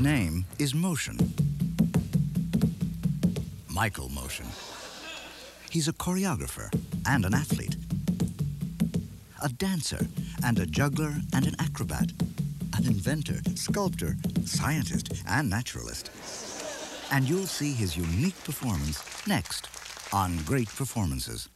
Name is Moschen. Michael Moschen. He's a choreographer and an athlete, a dancer and a juggler and an acrobat, an inventor, sculptor, scientist, and naturalist. And you'll see his unique performance next on Great Performances.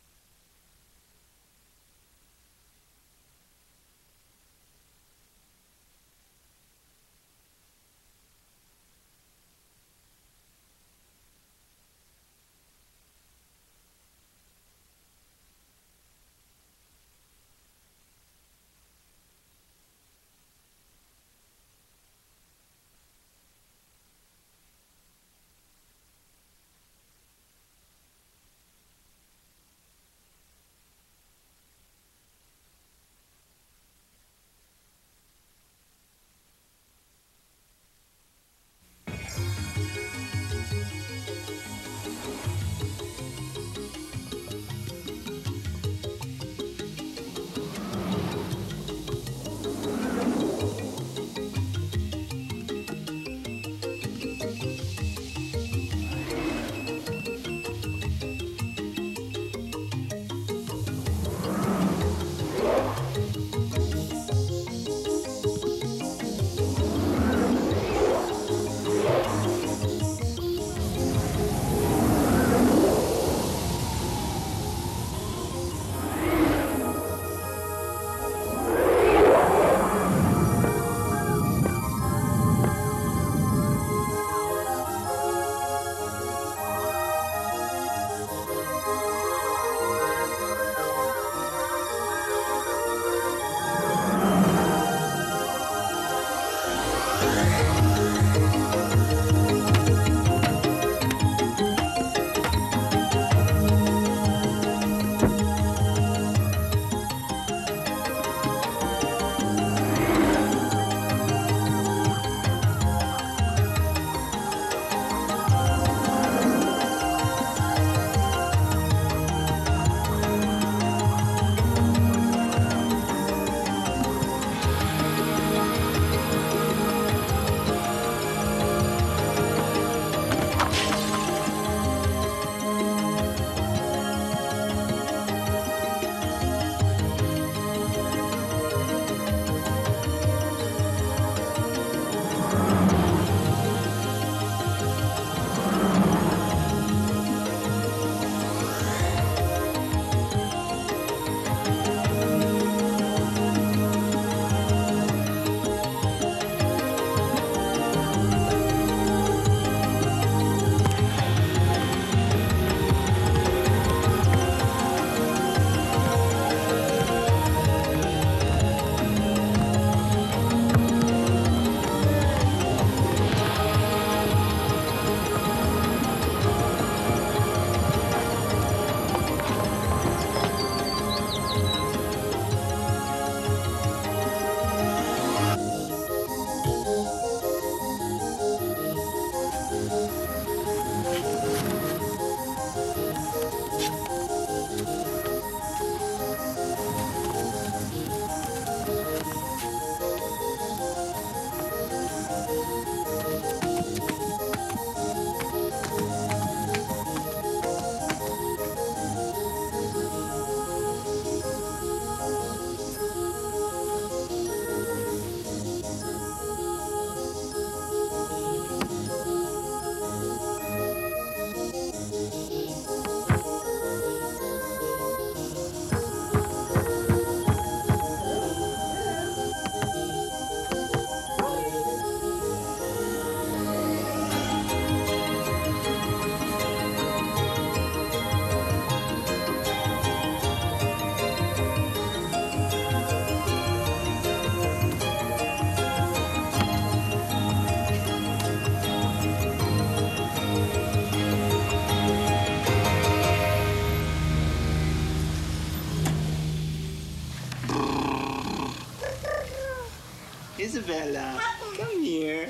Isabella, come here.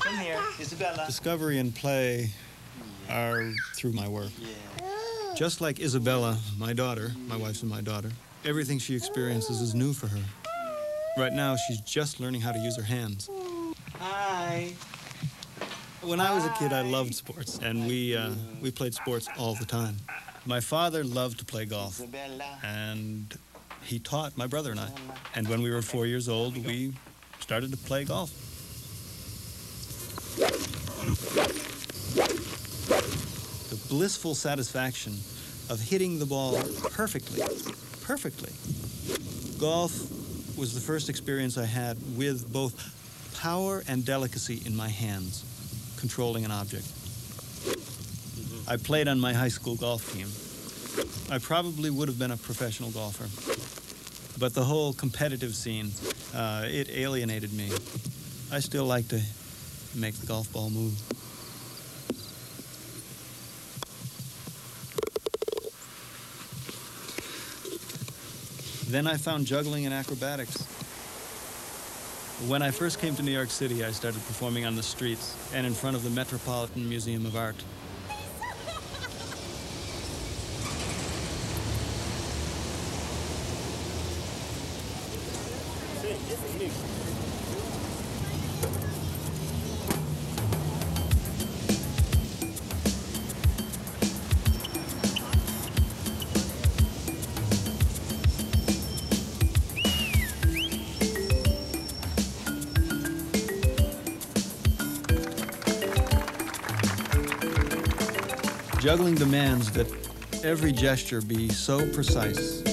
Come here, Isabella. Discovery and play are through my work. Just like Isabella, my daughter, my wife's and my daughter, everything she experiences is new for her. Right now, she's just learning how to use her hands. Bye. When I was a kid, I loved sports, and we uh, we played sports all the time. My father loved to play golf, Isabella. and he taught my brother and I. And when we were four years old, we started to play golf. The blissful satisfaction of hitting the ball perfectly, perfectly. Golf was the first experience I had with both power and delicacy in my hands, controlling an object. Mm-hmm. I played on my high school golf team. I probably would have been a professional golfer. But the whole competitive scene, uh, it alienated me. I still like to make the golf ball move. Then I found juggling and acrobatics. When I first came to New York City, I started performing on the streets and in front of the Metropolitan Museum of Art. Juggling demands that every gesture be so precise.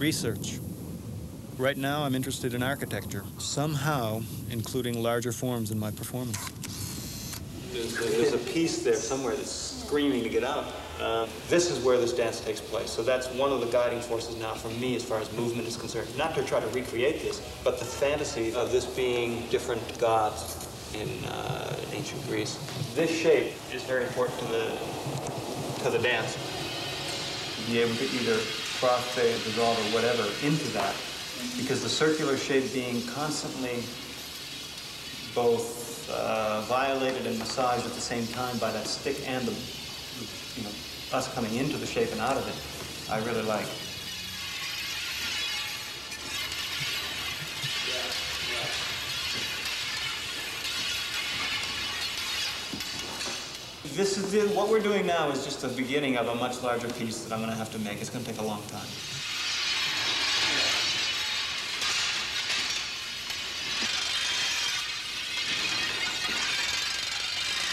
Research. Right now, I'm interested in architecture, somehow including larger forms in my performance. There's a, there's a piece there somewhere that's screaming to get out. Uh, this is where this dance takes place. So that's one of the guiding forces now for me as far as movement is concerned. Not to try to recreate this, but the fantasy of this being different gods in uh, ancient Greece. This shape is very important to the to the dance. Be able to either crossfade, dissolve, or whatever into that, because the circular shape being constantly both uh, violated and massaged at the same time by that stick and the, you know, us coming into the shape and out of it, I really like. This is the, what we're doing now is just the beginning of a much larger piece that I'm going to have to make. It's going to take a long time.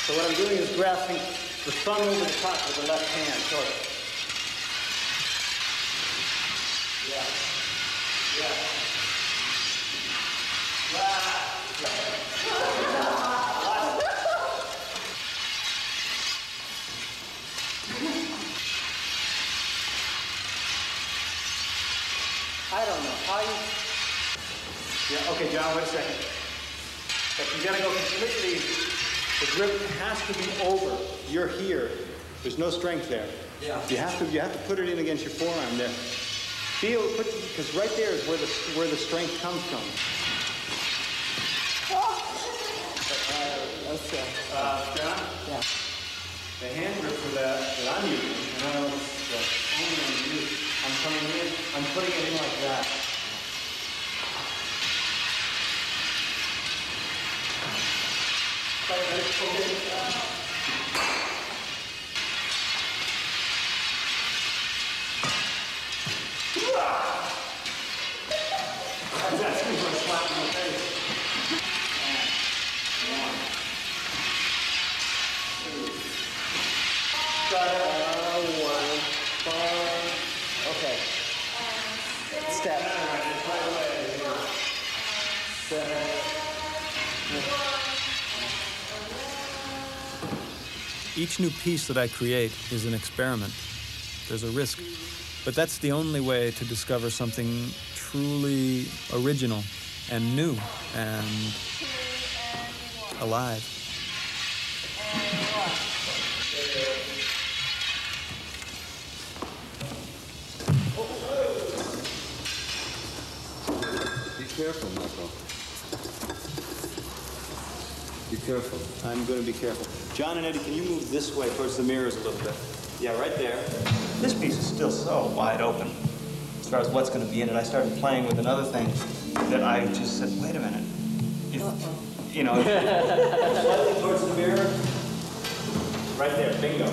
So what I'm doing is grasping the thumb over the top with the left hand, sort of. Yeah. Yeah. I don't know how you. Yeah. Okay, John. Wait a second. But you gotta go completely. The grip has to be over. You're here. There's no strength there. Yeah. You have to. You have to put it in against your forearm there. Feel. Put because right there is where the where the strength comes from. Uh, John? Yeah. The hand grip for that that I'm using, and I don't know if it's the only one you use, I'm coming in, I'm putting it in like that. ああ。Each new piece that I create is an experiment. There's a risk. But that's the only way to discover something truly original and new and alive. Be careful, Michael. Be careful. I'm going to be careful. John and Eddie, can you move this way towards the mirrors a little bit? Yeah, right there. This piece is still so wide open as far as what's going to be in it. I started playing with another thing that I just said, wait a minute. If, you know, slightly towards the mirror. Right there, bingo.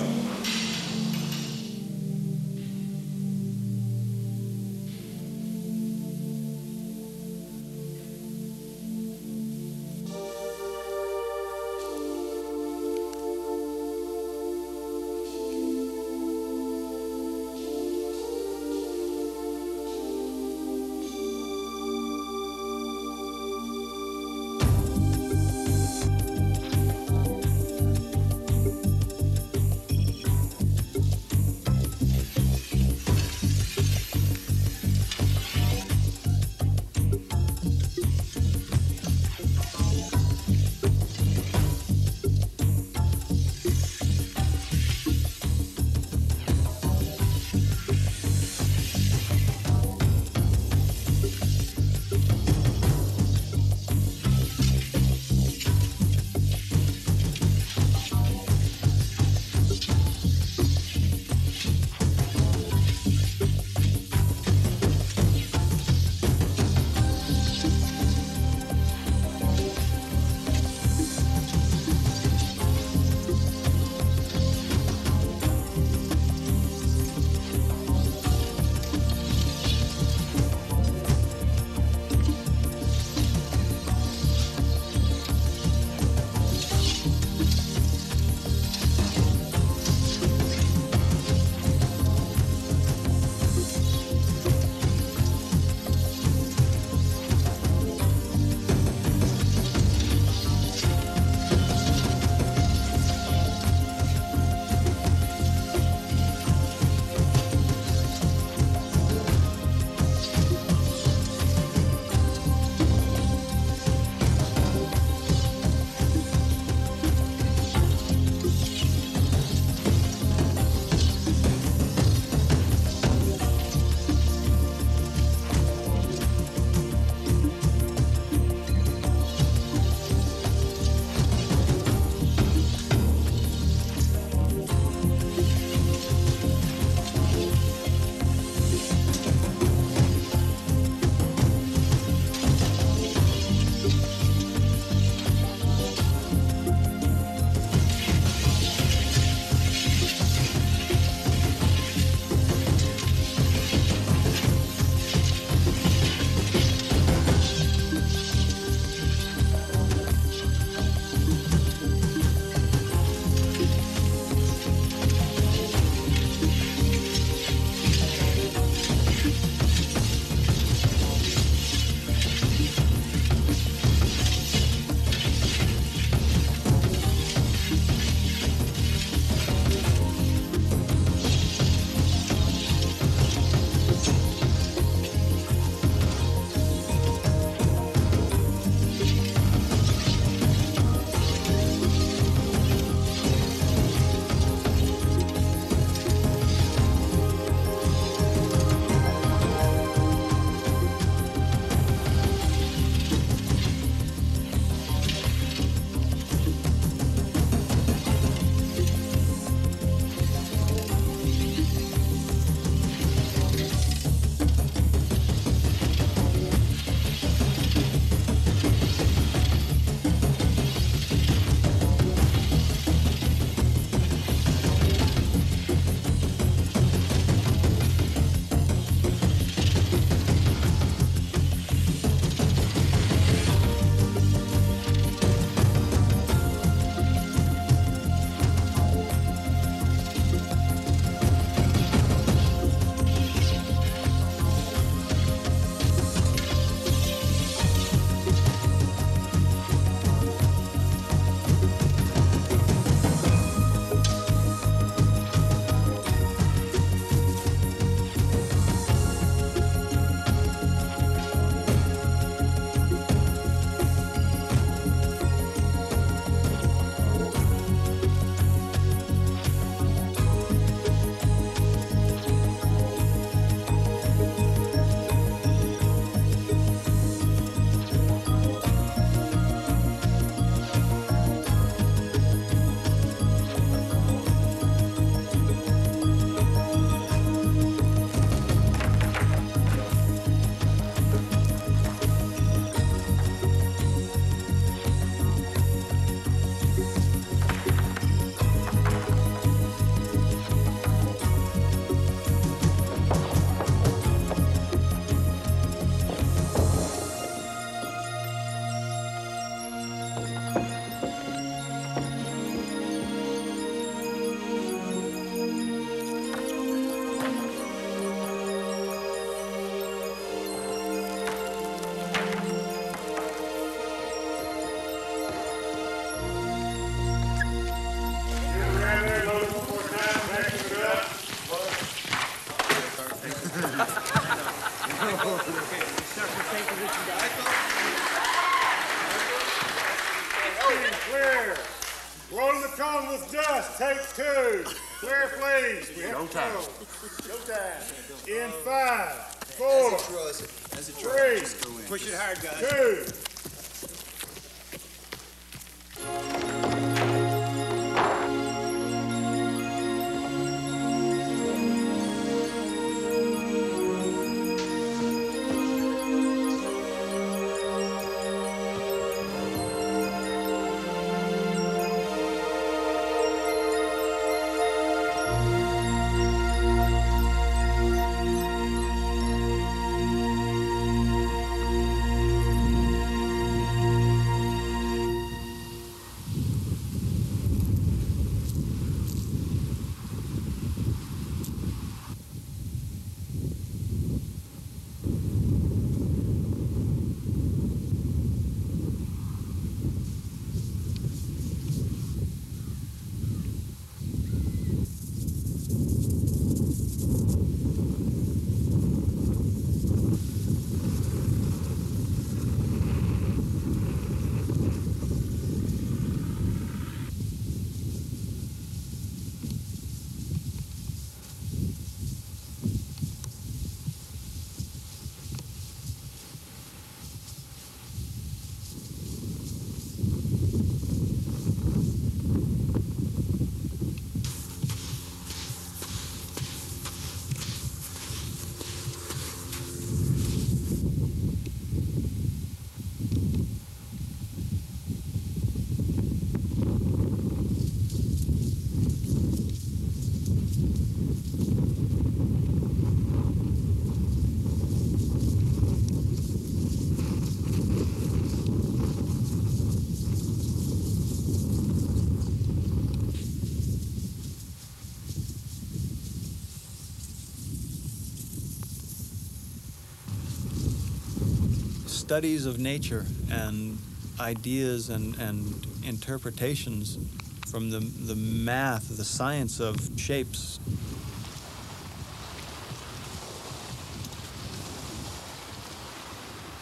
Studies of nature and ideas and, and interpretations from the, the math, the science of shapes.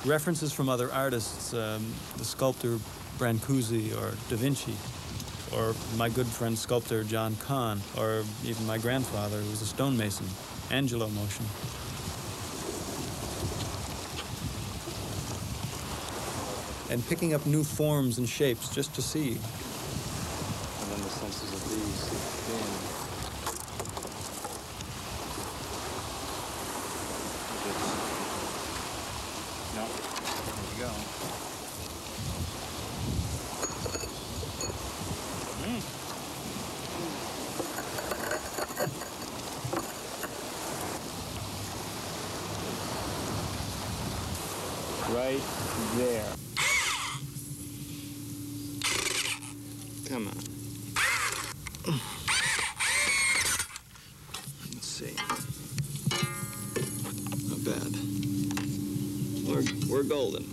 References from other artists, um, the sculptor Brancusi or Da Vinci, or my good friend sculptor John Kahn, or even my grandfather who was a stonemason, Angelo Moschen. And picking up new forms and shapes just to see. And then the senses of these. No. There you go. Right there. Come on. Let's see. Not bad. We're, we're golden.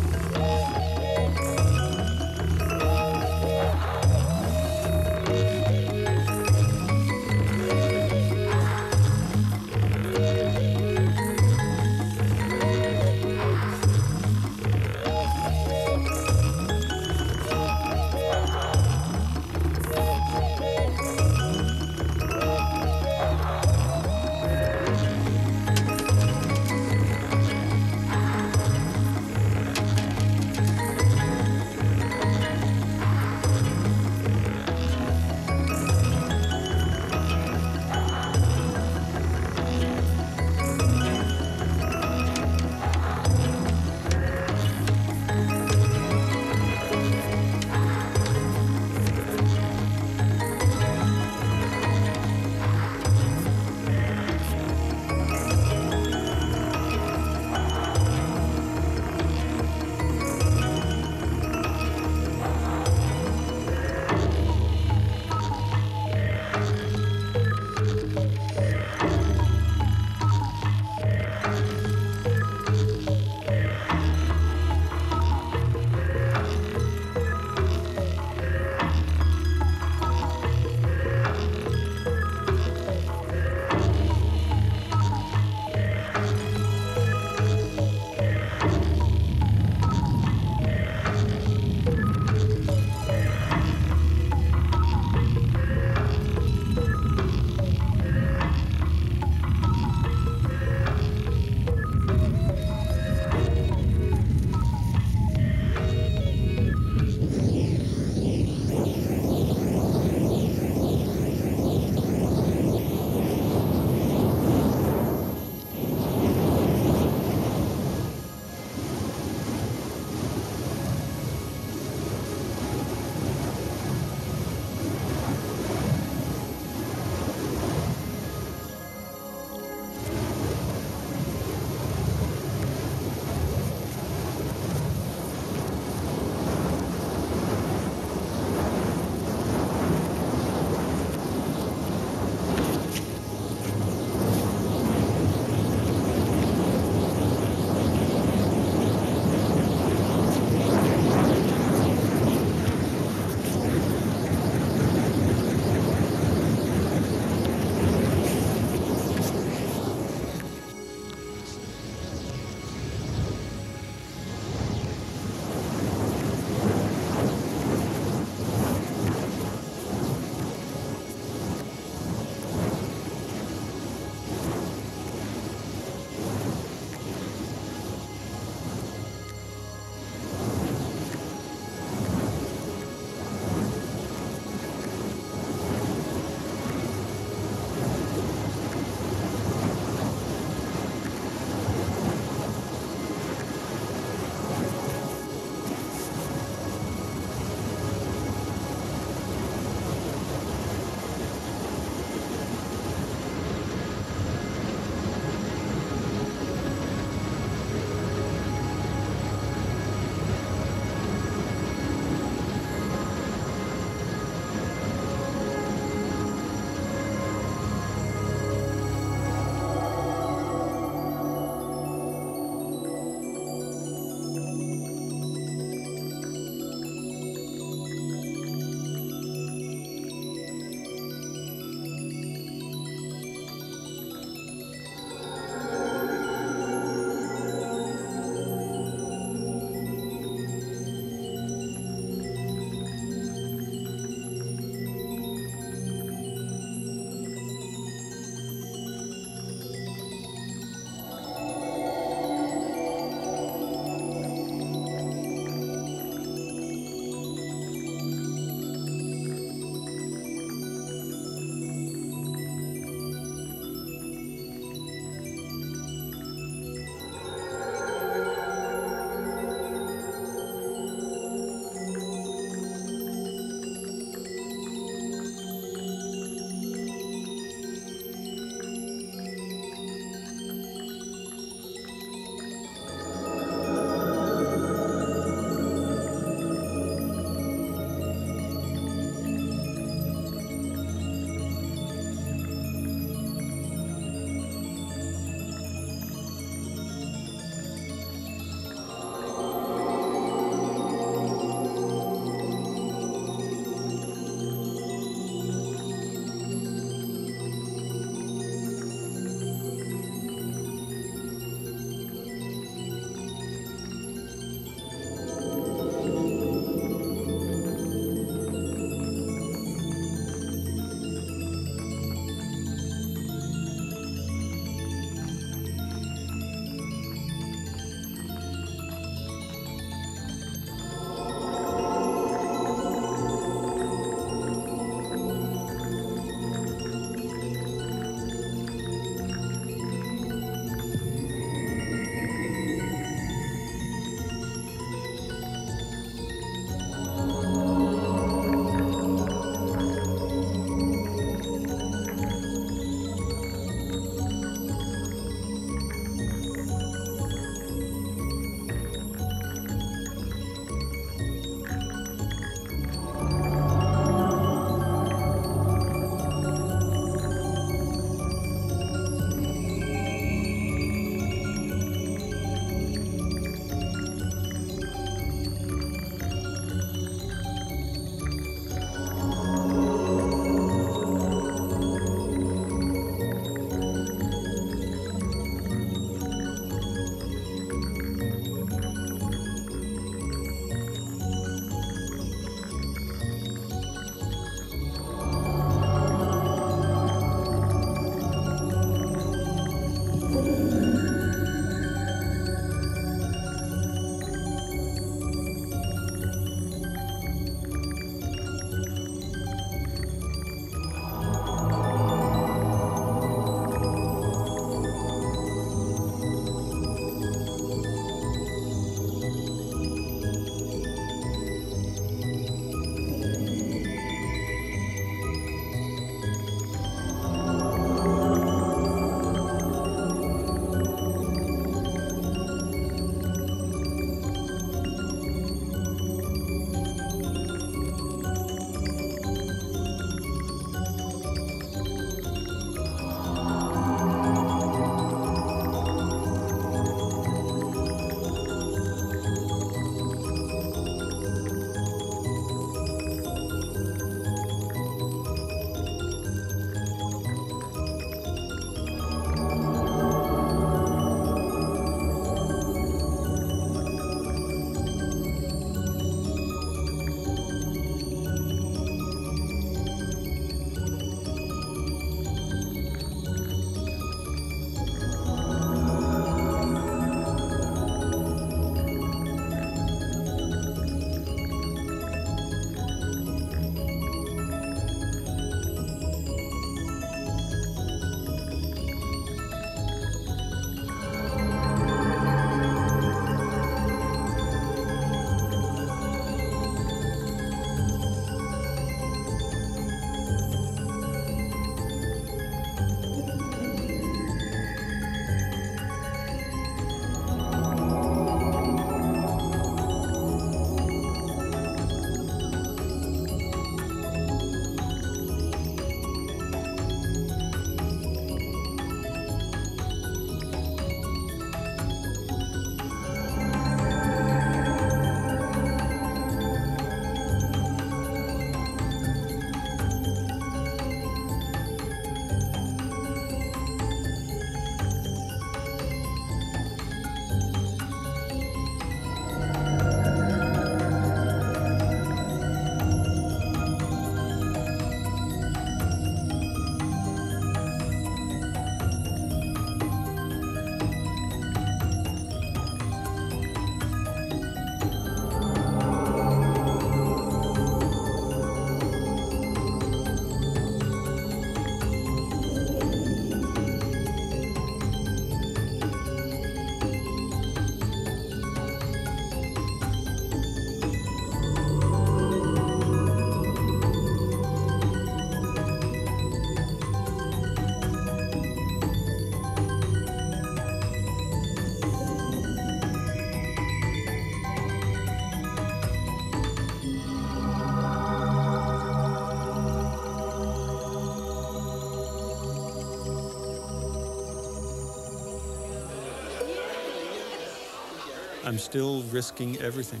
I'm still risking everything.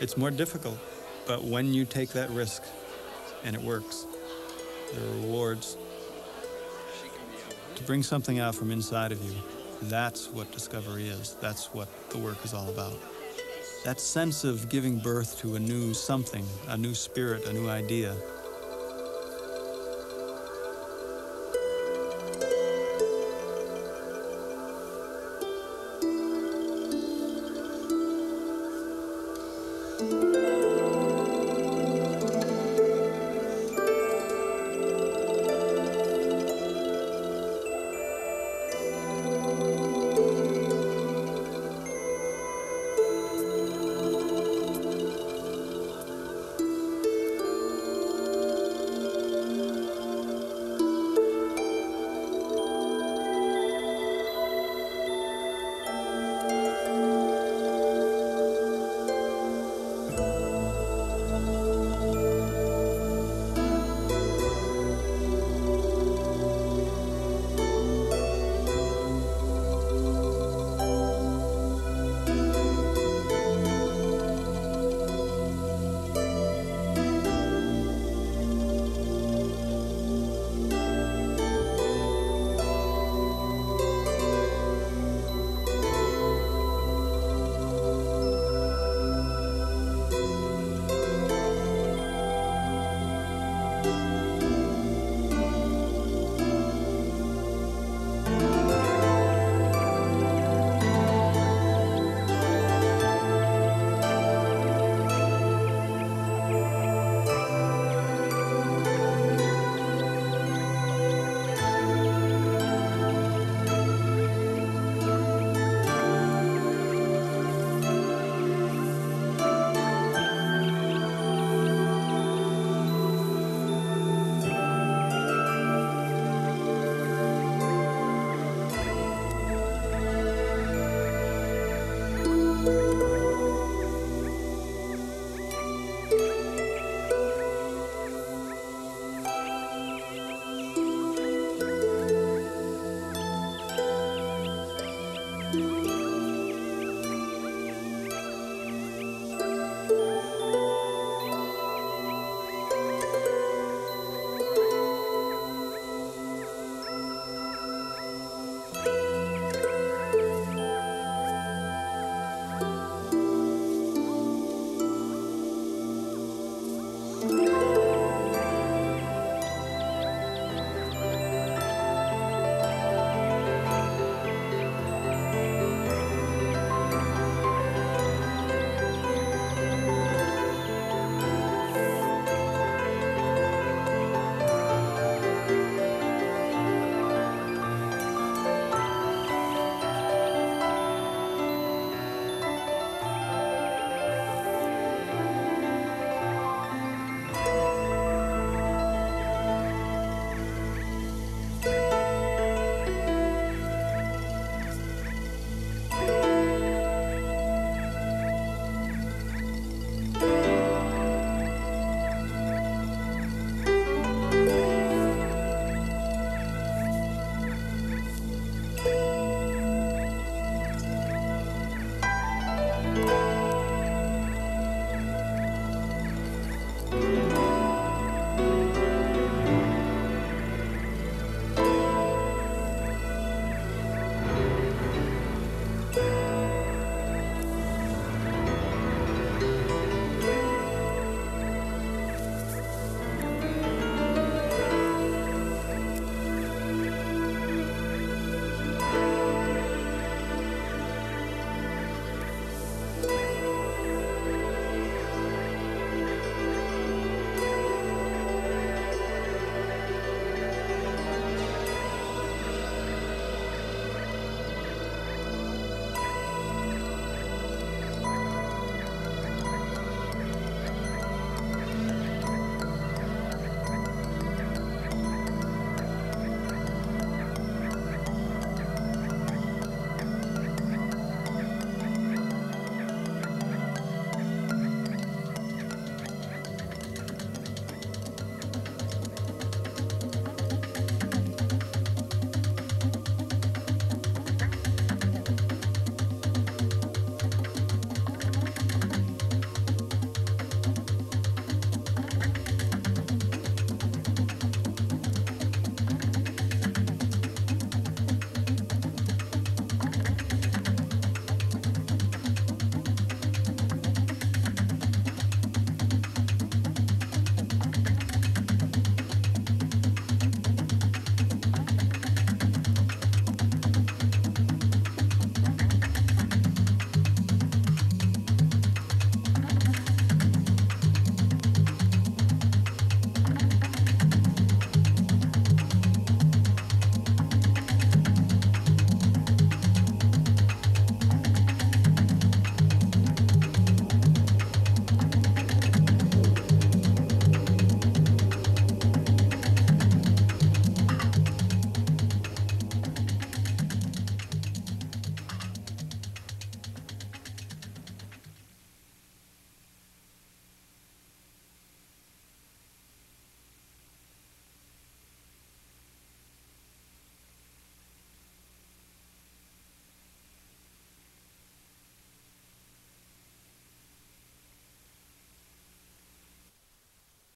It's more difficult, but when you take that risk and it works, the rewards. To bring something out from inside of you, that's what discovery is. That's what the work is all about. That sense of giving birth to a new something, a new spirit, a new idea,